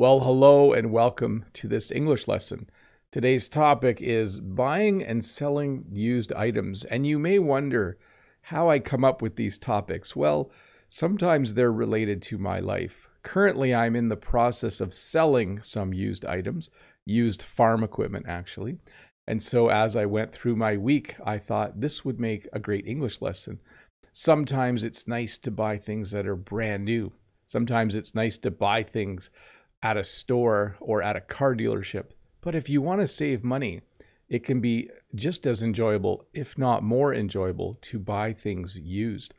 Well, hello and welcome to this English lesson. Today's topic is buying and selling used items, and you may wonder how I come up with these topics. Well, sometimes they're related to my life. Currently, I'm in the process of selling some used items, used farm equipment actually. And so as I went through my week, I thought this would make a great English lesson. Sometimes it's nice to buy things that are brand new. Sometimes it's nice to buy things at a store or at a car dealership. But if you want to save money, it can be just as enjoyable, if not more enjoyable, to buy things used.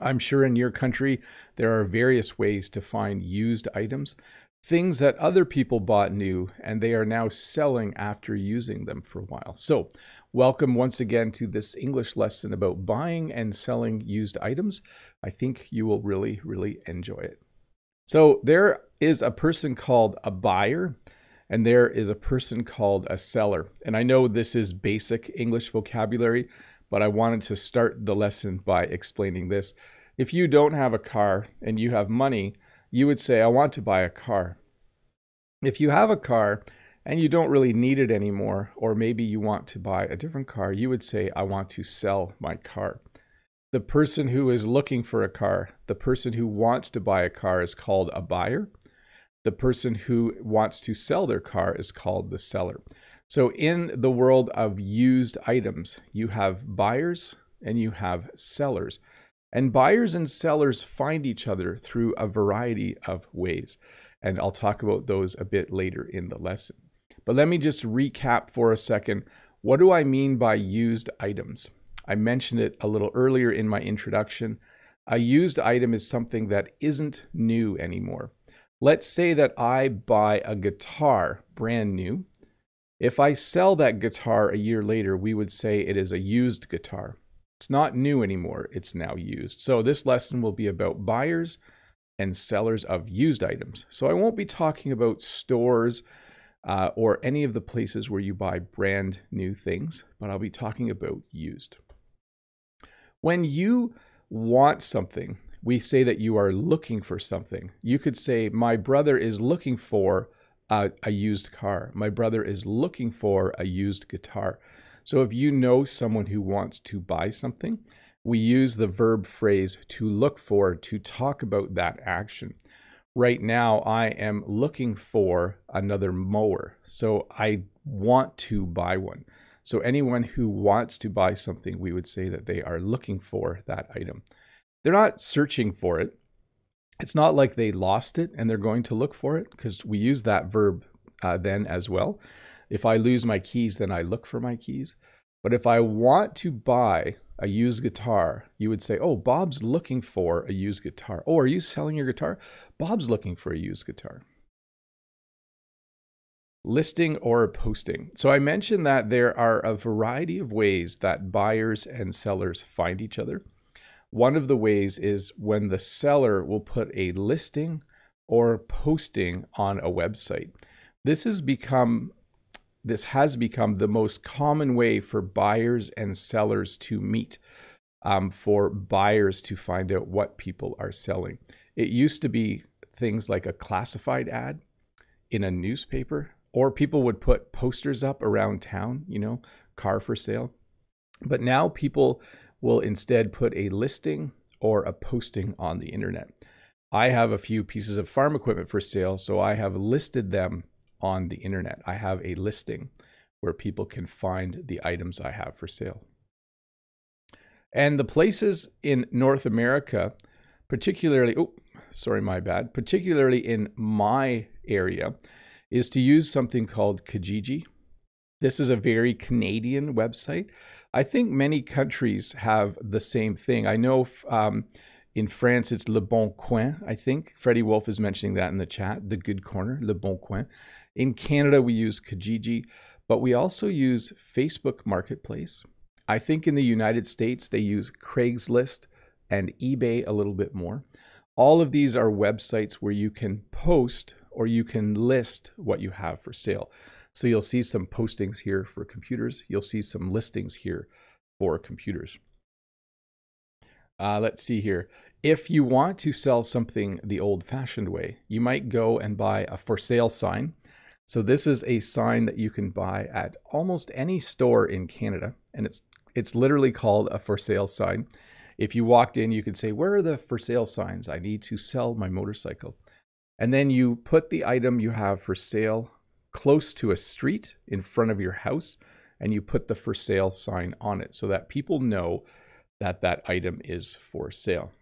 I'm sure in your country there are various ways to find used items, things that other people bought new and they are now selling after using them for a while. So, welcome once again to this English lesson about buying and selling used items. I think you will really, really enjoy it. So there is a person called a buyer and there is a person called a seller. And I know this is basic English vocabulary, but I wanted to start the lesson by explaining this. If you don't have a car and you have money, you would say, I want to buy a car. If you have a car and you don't really need it anymore, or maybe you want to buy a different car, you would say, I want to sell my car. The person who is looking for a car, the person who wants to buy a car is called a buyer. The person who wants to sell their car is called the seller. So in the world of used items, you have buyers and you have sellers. And buyers and sellers find each other through a variety of ways. And I'll talk about those a bit later in the lesson. But let me just recap for a second. What do I mean by used items? I mentioned it a little earlier in my introduction. A used item is something that isn't new anymore. Let's say that I buy a guitar brand new. If I sell that guitar a year later, we would say it is a used guitar. It's not new anymore, it's now used. So this lesson will be about buyers and sellers of used items. So I won't be talking about stores uh, or any of the places where you buy brand new things, but I'll be talking about used. When you want something, we say that you are looking for something. You could say, My brother is looking for a, a, used car. My brother is looking for a used guitar. So if you know someone who wants to buy something, we use the verb phrase to look for to talk about that action. Right now, I am looking for another mower. So I want to buy one. So anyone who wants to buy something, we would say that they are looking for that item. They're not searching for it. It's not like they lost it and they're going to look for it because we use that verb uh, then as well. If I lose my keys, then I look for my keys. But if I want to buy a used guitar, you would say, Oh, Bob's looking for a used guitar. Oh, are you selling your guitar? Bob's looking for a used guitar listing or posting. So I mentioned that there are a variety of ways that buyers and sellers find each other. One of the ways is when the seller will put a listing or posting on a website. This has become this has become the most common way for buyers and sellers to meet, um, for buyers to find out what people are selling. It used to be things like a classified ad in a newspaper or people would put posters up around town, you know, car for sale. But now people will instead put a listing or a posting on the internet. I have a few pieces of farm equipment for sale, so I have listed them on the internet. I have a listing where people can find the items I have for sale. And the places in North America, particularly, oh, sorry, my bad, particularly in my area, is to use something called Kijiji. This is a very Canadian website. I think many countries have the same thing. I know um, in France it's Le Bon Coin, I think. Freddie Wolf is mentioning that in the chat, the good corner, Le Bon Coin. In Canada, we use Kijiji, but we also use Facebook Marketplace. I think in the United States, they use Craigslist and eBay a little bit more. All of these are websites where you can post or you can list what you have for sale. So you'll see some postings here for computers. You'll see some listings here for computers. Uh, let's see here. if you want to sell something the old fashioned way, you might go and buy a for sale sign. So this is a sign that you can buy at almost any store in Canada and it's it's literally called a for sale sign. If you walked in, you could say, "Where are the for sale signs? I need to sell my motorcycle." And then you put the item you have for sale close to a street in front of your house and you put the for sale sign on it so that people know that that item is for sale.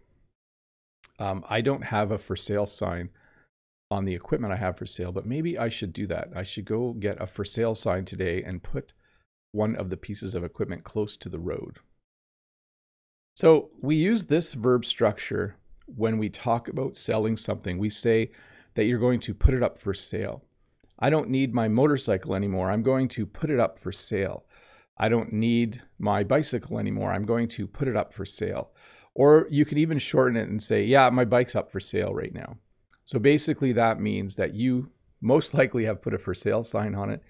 Um, I don't have a for sale sign on the equipment I have for sale, but maybe I should do that. I should go get a for sale sign today and put one of the pieces of equipment close to the road. So we use this verb structure when we talk about selling something. We say that you're going to put it up for sale. I don't need my motorcycle anymore. I'm going to put it up for sale. I don't need my bicycle anymore. I'm going to put it up for sale. Or you can even shorten it and say, yeah, my bike's up for sale right now. So basically, that means that you most likely have put a for sale sign on it,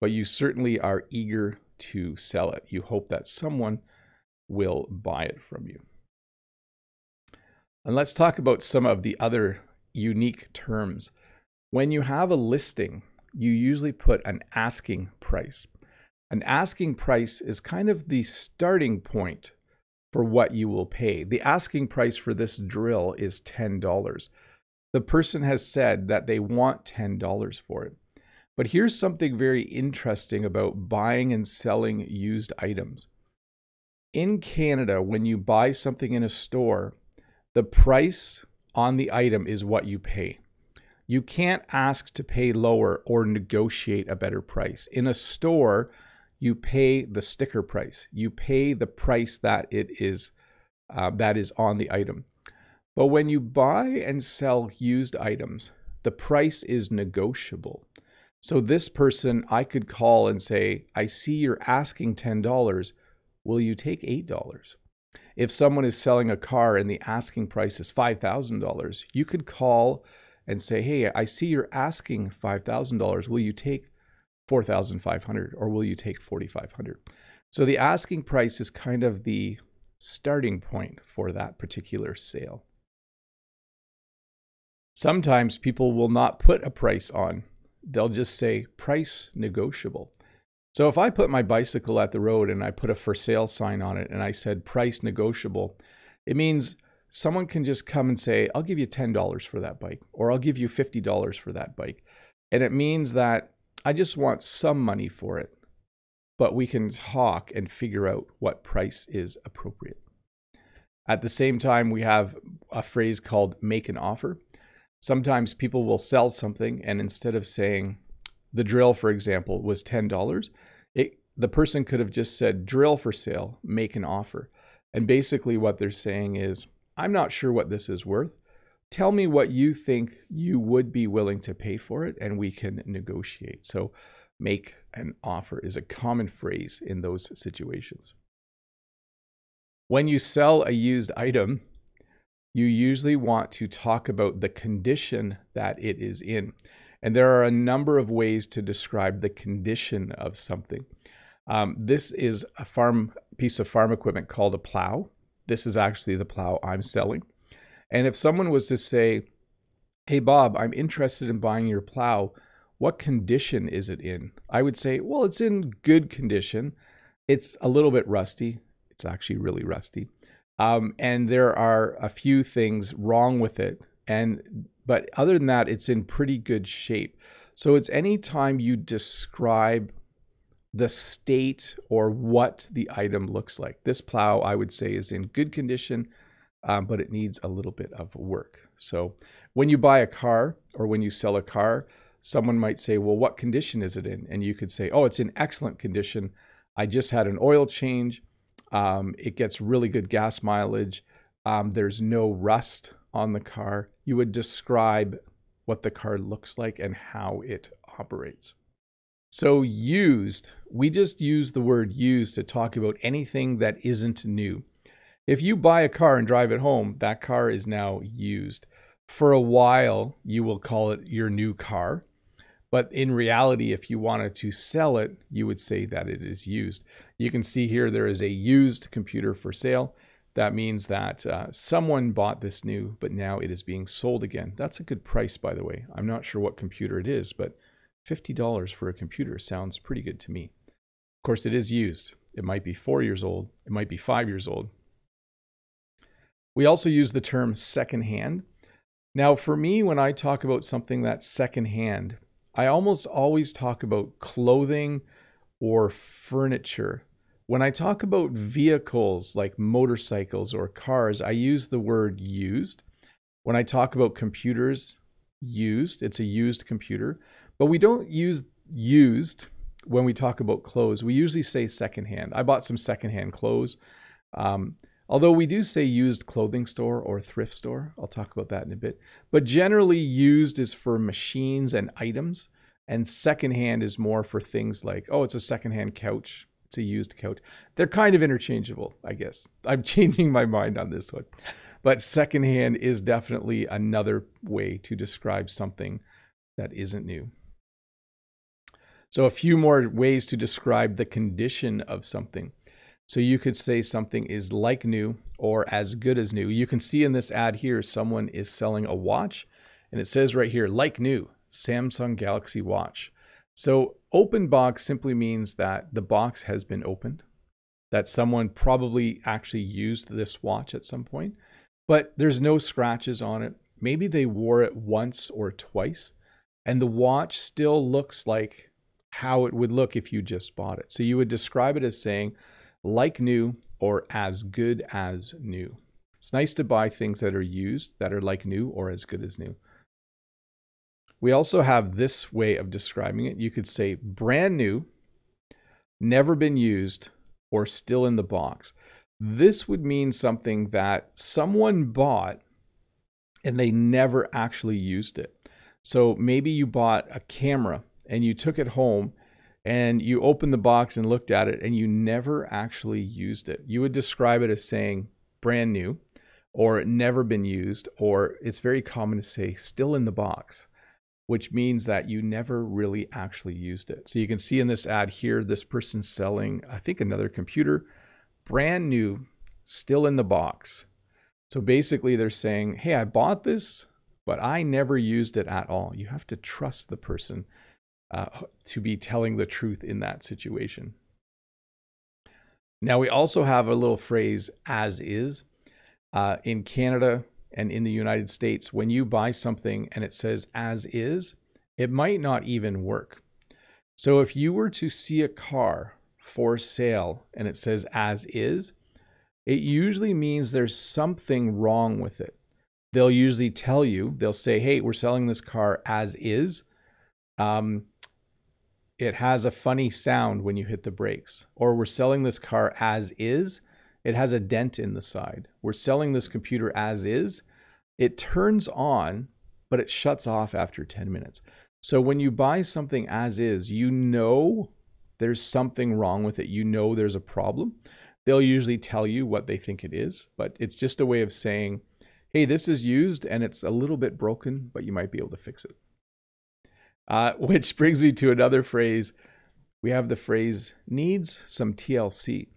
but you certainly are eager to sell it. You hope that someone will buy it from you. And let's talk about some of the other unique terms. When you have a listing, you usually put an asking price. An asking price is kind of the starting point for what you will pay. The asking price for this drill is $10. The person has said that they want $10 for it. But here's something very interesting about buying and selling used items. In Canada, when you buy something in a store, the price on the item is what you pay. You can't ask to pay lower or negotiate a better price. In a store, you pay the sticker price. You pay the price that it is uh, that is on the item. But when you buy and sell used items, the price is negotiable. So this person, I could call and say, I see you're asking $10. Will you take $8? If someone is selling a car and the asking price is $5,000, you could call and say, Hey, I see you're asking $5,000. Will you take 4,500 or will you take 4,500? So the asking price is kind of the starting point for that particular sale. Sometimes people will not put a price on. They'll just say price negotiable. So if I put my bicycle at the road and I put a for sale sign on it and I said price negotiable, it means someone can just come and say, I'll give you $10 for that bike, or I'll give you $50 for that bike. And it means that I just want some money for it, but we can talk and figure out what price is appropriate. At the same time, we have a phrase called make an offer. Sometimes people will sell something, and instead of saying, the drill, for example, was $10, it, the person could have just said, drill for sale, make an offer. And basically, what they're saying is, I'm not sure what this is worth. Tell me what you think you would be willing to pay for it, and we can negotiate. So, make an offer is a common phrase in those situations. When you sell a used item, you usually want to talk about the condition that it is in. And there are a number of ways to describe the condition of something. Um, this is a farm piece of farm equipment called a plow. This is actually the plow I'm selling. And if someone was to say, Hey, Bob, I'm interested in buying your plow. What condition is it in? I would say, Well, it's in good condition. It's a little bit rusty. It's actually really rusty. Um, and there are a few things wrong with it. And but other than that, it's in pretty good shape. So it's anytime you describe the state or what the item looks like. This plow, I would say, is in good condition, um, but it needs a little bit of work. So when you buy a car or when you sell a car, someone might say, Well, what condition is it in? And you could say, Oh, it's in excellent condition. I just had an oil change. Um, it gets really good gas mileage. Um, there's no rust on the car, you would describe what the car looks like and how it operates. So, used, we just use the word used to talk about anything that isn't new. If you buy a car and drive it home, that car is now used. For a while, you will call it your new car. But in reality, if you wanted to sell it, you would say that it is used. You can see here there is a used computer for sale. That means that uh, someone bought this new, but now it is being sold again. That's a good price, by the way. I'm not sure what computer it is, but $50 for a computer sounds pretty good to me. Of course, it is used. It might be four years old, it might be five years old. We also use the term secondhand. Now, for me, when I talk about something that's secondhand, I almost always talk about clothing or furniture. When I talk about vehicles like motorcycles or cars, I use the word used. When I talk about computers, used, it's a used computer. But we don't use used when we talk about clothes. We usually say secondhand. I bought some secondhand clothes. Um, although we do say used clothing store or thrift store. I'll talk about that in a bit. But generally, used is for machines and items, and secondhand is more for things like, oh, it's a secondhand couch. A used couch. They're kind of interchangeable, I guess. I'm changing my mind on this one. But secondhand is definitely another way to describe something that isn't new. So, a few more ways to describe the condition of something. So, you could say something is like new or as good as new. You can see in this ad here, someone is selling a watch, and it says right here, like new, Samsung Galaxy Watch. So, open box simply means that the box has been opened, that someone probably actually used this watch at some point, but there's no scratches on it. Maybe they wore it once or twice, and the watch still looks like how it would look if you just bought it. So you would describe it as saying like new or as good as new. It's nice to buy things that are used that are like new or as good as new. We also have this way of describing it. You could say brand new, never been used, or still in the box. This would mean something that someone bought and they never actually used it. So maybe you bought a camera and you took it home and you opened the box and looked at it and you never actually used it. You would describe it as saying brand new or never been used, or it's very common to say still in the box, which means that you never really actually used it. So you can see in this ad here, this person selling, I think, another computer, brand new, still in the box. So basically, they're saying, hey, I bought this, but I never used it at all. You have to trust the person uh, to be telling the truth in that situation. Now, we also have a little phrase, as is. Uh, in Canada and in the United States, when you buy something and it says as is, it might not even work. So if you were to see a car for sale and it says as is, it usually means there's something wrong with it. They'll usually tell you, they'll say, hey, we're selling this car as is. Um, it has a funny sound when you hit the brakes. Or we're selling this car as is. It has a dent in the side. We're selling this computer as is. It turns on, but it shuts off after 10 minutes. So when you buy something as is, you know there's something wrong with it. You know there's a problem. They'll usually tell you what they think it is, but it's just a way of saying, hey, this is used and it's a little bit broken, but you might be able to fix it. Uh, which brings me to another phrase. We have the phrase needs some TLC.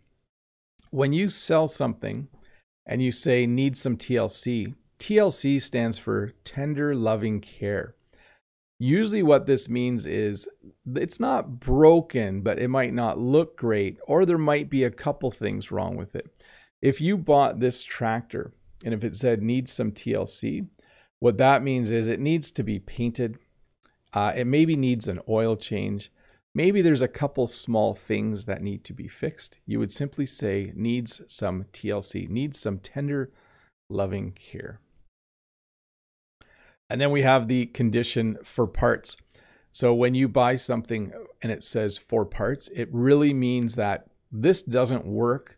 When you sell something and you say needs some TLC, TLC stands for tender loving care. Usually, what this means is it's not broken, but it might not look great, or there might be a couple things wrong with it. If you bought this tractor and if it said needs some TLC, what that means is it needs to be painted, uh, it maybe needs an oil change. Maybe there's a couple small things that need to be fixed. You would simply say needs some TLC, needs some tender, loving care. And then we have the condition for parts. So when you buy something and it says for parts, it really means that this doesn't work,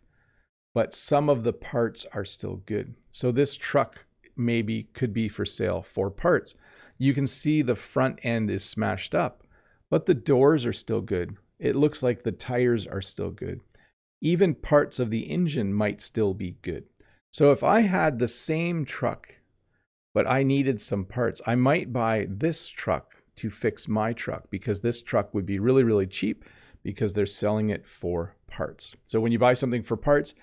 but some of the parts are still good. So this truck maybe could be for sale for parts you can see the front end is smashed up, but the doors are still good. It looks like the tires are still good. Even parts of the engine might still be good. So if I had the same truck, but I needed some parts, I might buy this truck to fix my truck because this truck would be really, really cheap because they're selling it for parts. So when you buy something for parts,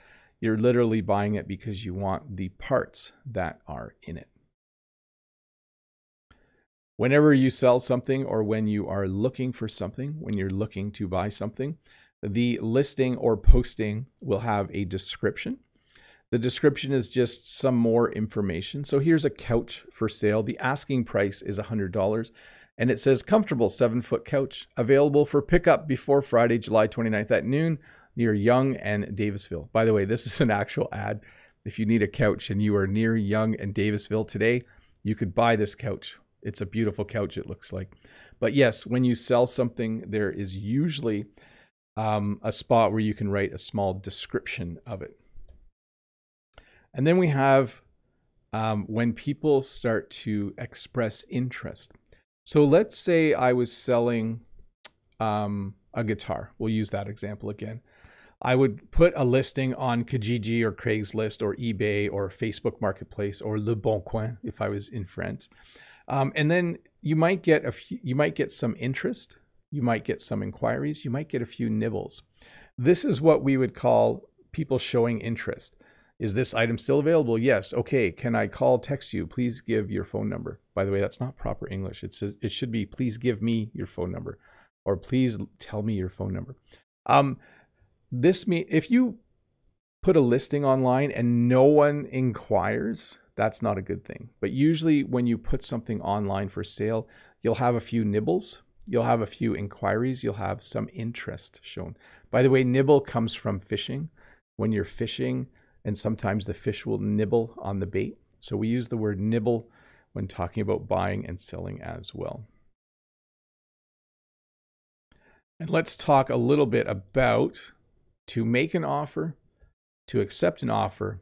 You're literally buying it because you want the parts that are in it. Whenever you sell something or when you are looking for something, when you're looking to buy something, the listing or posting will have a description. The description is just some more information. So here's a couch for sale. The asking price is $100 and it says comfortable seven foot couch available for pickup before Friday, July 29th at noon near Yonge and Davisville. By the way, this is an actual ad. If you need a couch and you are near Yonge and Davisville today, you could buy this couch. It's a beautiful couch, it looks like. But yes, when you sell something, there is usually um, a spot where you can write a small description of it. And then we have um, when people start to express interest. So let's say I was selling um, a guitar. We'll use that example again. I would put a listing on Kijiji or Craigslist or eBay or Facebook Marketplace or Le Bon Coin if I was in France. Um, and then you might get a few, you might get some interest, you might get some inquiries, you might get a few nibbles. This is what we would call people showing interest. Is this item still available? Yes. Okay. Can I call, text you? Please give your phone number. By the way, that's not proper English. It's a, it should be please give me your phone number or please tell me your phone number. Um, this mean if you put a listing online and no one inquires, that's not a good thing. But usually when you put something online for sale, you'll have a few nibbles, you'll have a few inquiries, you'll have some interest shown. By the way, nibble comes from fishing. When you're fishing, and sometimes the fish will nibble on the bait. So we use the word nibble when talking about buying and selling as well. And let's talk a little bit about to make an offer, to accept an offer,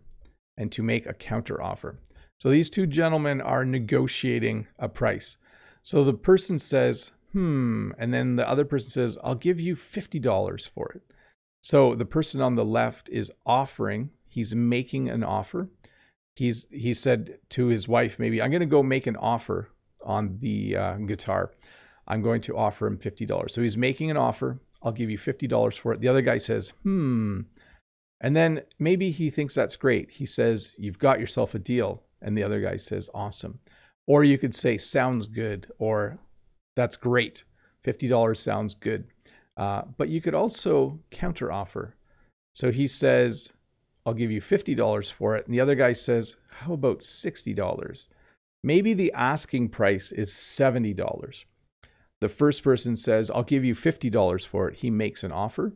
and to make a counter offer. So these two gentlemen are negotiating a price. So the person says, hmm, and then the other person says, I'll give you $50 for it. So the person on the left is offering, he's making an offer. He's he said to his wife, maybe I'm going to go make an offer on the uh, guitar. I'm going to offer him $50. So he's making an offer. I'll give you $50 for it. The other guy says, hmm, and then maybe he thinks that's great. He says, You've got yourself a deal. And the other guy says, Awesome. Or you could say, Sounds good, or That's great. $50 sounds good. Uh, but you could also counter offer. So he says, I'll give you $50 for it. And the other guy says, How about $60? Maybe the asking price is $70. The first person says, I'll give you $50 for it. He makes an offer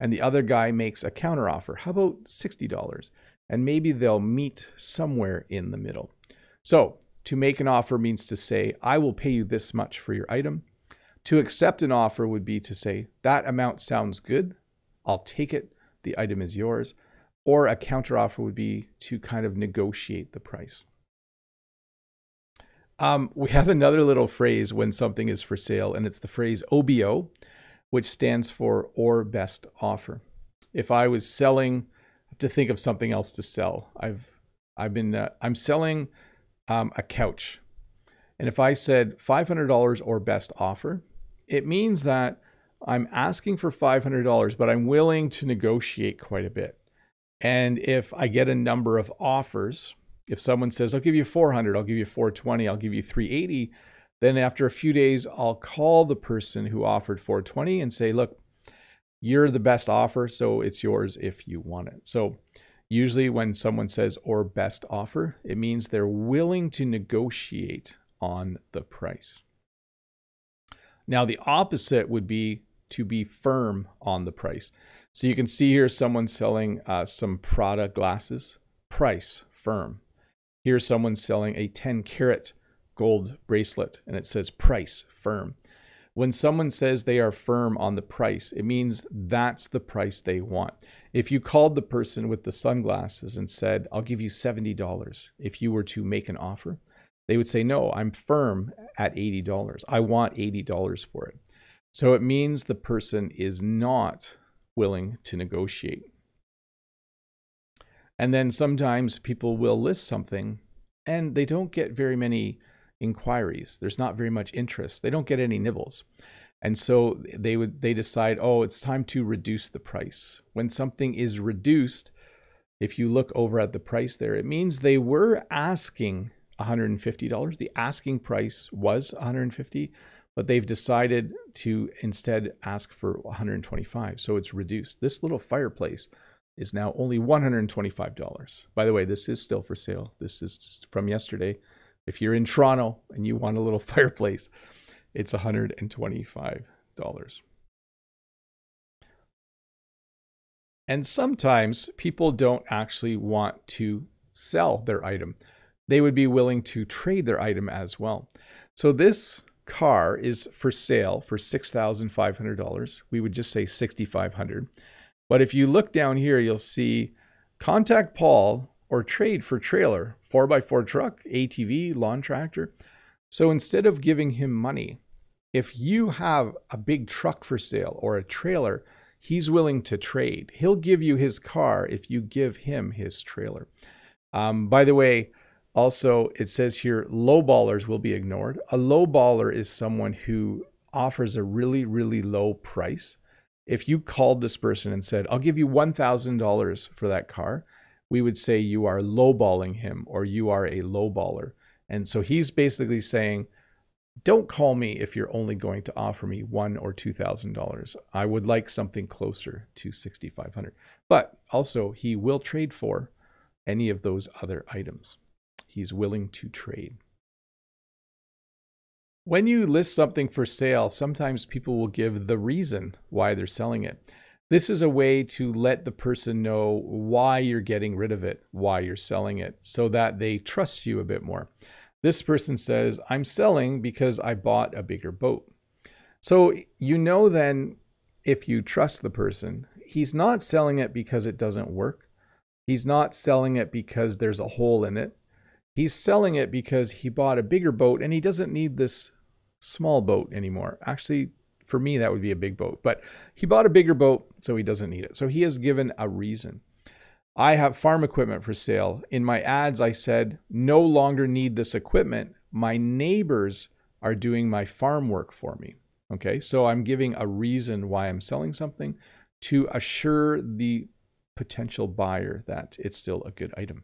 and the other guy makes a counteroffer. How about $60? And maybe they'll meet somewhere in the middle. So, to make an offer means to say, I will pay you this much for your item. To accept an offer would be to say, that amount sounds good. I'll take it. The item is yours. Or a counteroffer would be to kind of negotiate the price. Um, we have another little phrase when something is for sale, and it's the phrase OBO, which stands for or best offer. If I was selling, I have to think of something else to sell. I've I've been uh, I'm selling um, a couch, and if I said five hundred dollars or best offer, it means that I'm asking for five hundred dollars, but I'm willing to negotiate quite a bit. And if I get a number of offers, if someone says I'll give you 400, I'll give you 420, I'll give you 380, then after a few days, I'll call the person who offered 420 and say, look, you're the best offer, so it's yours if you want it. So usually when someone says or best offer, it means they're willing to negotiate on the price. Now the opposite would be to be firm on the price. So you can see here someone selling uh, some Prada glasses, price firm. Here's someone selling a 10 carat gold bracelet and it says price firm. When someone says they are firm on the price, it means that's the price they want. If you called the person with the sunglasses and said, I'll give you $70 if you were to make an offer, they would say, No, I'm firm at $80. I want $80 for it. So it means the person is not willing to negotiate. And then sometimes people will list something and they don't get very many inquiries. There's not very much interest. They don't get any nibbles. And so they would they decide, "Oh, it's time to reduce the price." When something is reduced, if you look over at the price there, it means they were asking $150. The asking price was 150, but they've decided to instead ask for 125. So it's reduced. This little fireplace is now only $125. By the way, this is still for sale. This is from yesterday. If you're in Toronto and you want a little fireplace, it's $125. And sometimes people don't actually want to sell their item. They would be willing to trade their item as well. So this car is for sale for $6,500. We would just say 6500 But if you look down here, you'll see contact Paul or trade for trailer, 4x4 truck, ATV, lawn tractor. So instead of giving him money, if you have a big truck for sale or a trailer, he's willing to trade. He'll give you his car if you give him his trailer. Um, by the way, also it says here low ballers will be ignored. A low baller is someone who offers a really, really low price. If you called this person and said, I'll give you $1,000 for that car, we would say you are lowballing him or you are a lowballer. And so he's basically saying, don't call me if you're only going to offer me one or two thousand dollars. I would like something closer to sixty five hundred. But also, he will trade for any of those other items. He's willing to trade. When you list something for sale, sometimes people will give the reason why they're selling it. This is a way to let the person know why you're getting rid of it, why you're selling it, so that they trust you a bit more. This person says, I'm selling because I bought a bigger boat. So you know then if you trust the person, he's not selling it because it doesn't work. He's not selling it because there's a hole in it. He's selling it because he bought a bigger boat and he doesn't need this small boat anymore. Actually, for me, that would be a big boat, but he bought a bigger boat, so he doesn't need it. So he has given a reason. I have farm equipment for sale. In my ads, I said, no longer need this equipment. My neighbors are doing my farm work for me. Okay, so I'm giving a reason why I'm selling something to assure the potential buyer that it's still a good item.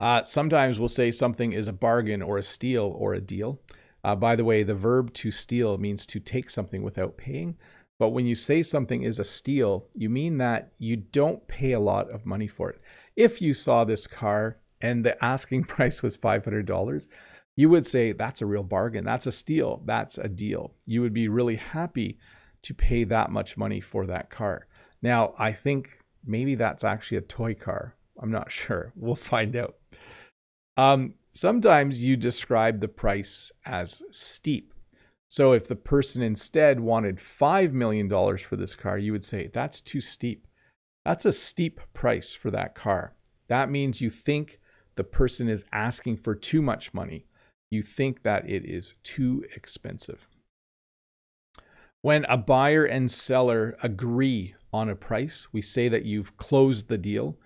Uh, sometimes we'll say something is a bargain or a steal or a deal. Uh, by the way, the verb to steal means to take something without paying. But when you say something is a steal, you mean that you don't pay a lot of money for it. If you saw this car and the asking price was $500, you would say that's a real bargain. That's a steal. That's a deal. You would be really happy to pay that much money for that car. Now, I think maybe that's actually a toy car. I'm not sure. We'll find out. Um, sometimes you describe the price as steep. So if the person instead wanted $5 million for this car, you would say, that's too steep. That's a steep price for that car. That means you think the person is asking for too much money. You think that it is too expensive. When a buyer and seller agree on a price, we say that you've closed the deal.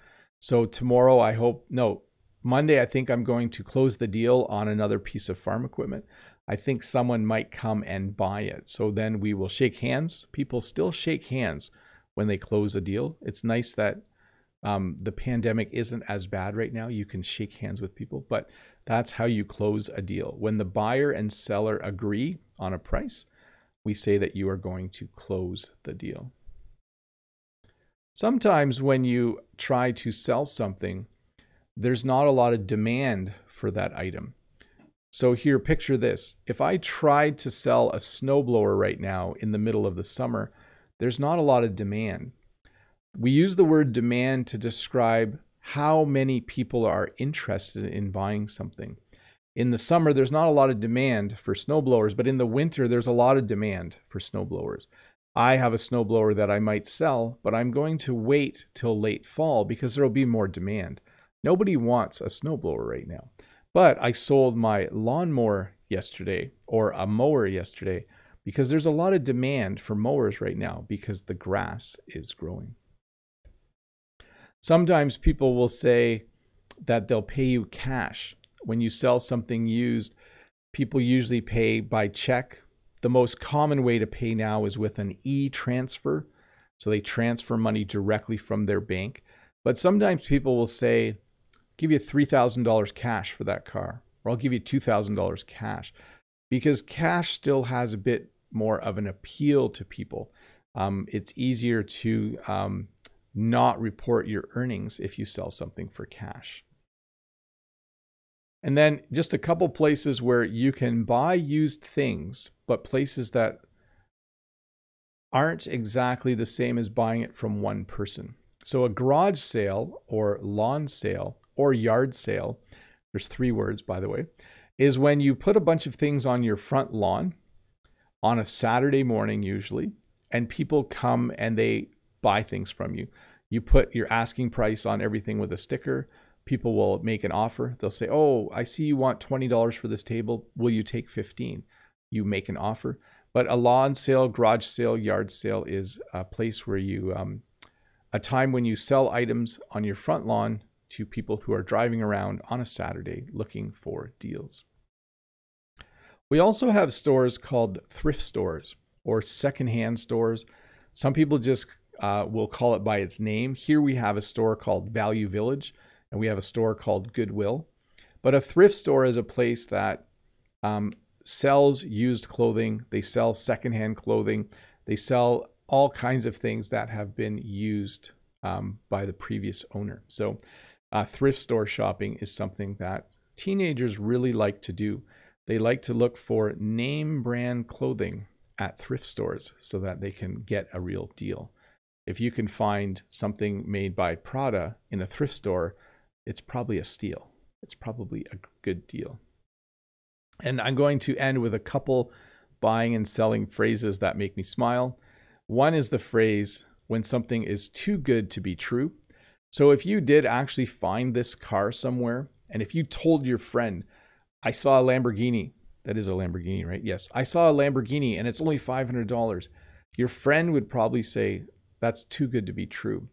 So tomorrow, I hope, no, Monday, I think I'm going to close the deal on another piece of farm equipment. I think someone might come and buy it. So then we will shake hands. People still shake hands when they close a deal. It's nice that um, the pandemic isn't as bad right now. You can shake hands with people, but that's how you close a deal. When the buyer and seller agree on a price, we say that you are going to close the deal. Sometimes when you try to sell something, there's not a lot of demand for that item. So here, picture this. If I tried to sell a snowblower right now in the middle of the summer, there's not a lot of demand. We use the word demand to describe how many people are interested in buying something. In the summer, there's not a lot of demand for snowblowers, but in the winter, there's a lot of demand for snowblowers. I have a snowblower that I might sell, but I'm going to wait till late fall because there will be more demand. Nobody wants a snowblower right now. But I sold my lawnmower yesterday or a mower yesterday because there's a lot of demand for mowers right now because the grass is growing. Sometimes people will say that they'll pay you cash. When you sell something used, people usually pay by check. The most common way to pay now is with an e transfer. So they transfer money directly from their bank. But sometimes people will say, give you $3,000 cash for that car, or I'll give you $2,000 cash, because cash still has a bit more of an appeal to people. Um, it's easier to um, not report your earnings if you sell something for cash. And then just a couple places where you can buy used things, but places that aren't exactly the same as buying it from one person. So a garage sale or lawn sale or yard sale, there's three words by the way, is when you put a bunch of things on your front lawn on a Saturday morning usually, and people come and they buy things from you. You put your asking price on everything with a sticker. People will make an offer. They'll say, "Oh, I see you want $20 for this table. Will you take 15?" You make an offer. But a lawn sale, garage sale, yard sale is a place where you, um, a time when you sell items on your front lawn to people who are driving around on a Saturday looking for deals. We also have stores called thrift stores or secondhand stores. Some people just uh, will call it by its name. Here we have a store called Value Village and we have a store called Goodwill. But a thrift store is a place that um, sells used clothing, they sell secondhand clothing, they sell all kinds of things that have been used um, by the previous owner. So, uh, thrift store shopping is something that teenagers really like to do. They like to look for name brand clothing at thrift stores so that they can get a real deal. If you can find something made by Prada in a thrift store, it's probably a steal. It's probably a good deal. And I'm going to end with a couple buying and selling phrases that make me smile. One is the phrase, when something is too good to be true. So if you did actually find this car somewhere, and if you told your friend, I saw a Lamborghini, that is a Lamborghini, right? Yes, I saw a Lamborghini and it's only $500. Your friend would probably say, that's too good to be true.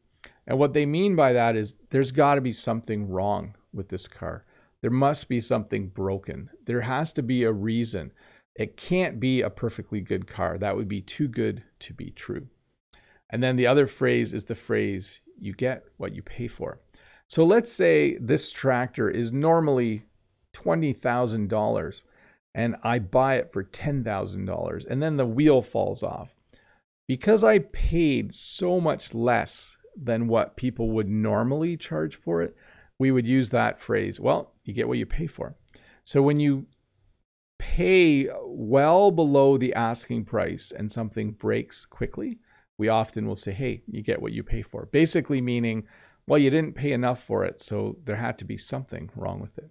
And what they mean by that is there's got to be something wrong with this car. There must be something broken. There has to be a reason. It can't be a perfectly good car. That would be too good to be true. And then the other phrase is the phrase, you get what you pay for. So let's say this tractor is normally $20,000 and I buy it for $10,000 and then the wheel falls off. Because I paid so much less than what people would normally charge for it, we would use that phrase, well, you get what you pay for. So when you pay well below the asking price and something breaks quickly, we often will say, hey, you get what you pay for. Basically meaning, well, you didn't pay enough for it, so there had to be something wrong with it.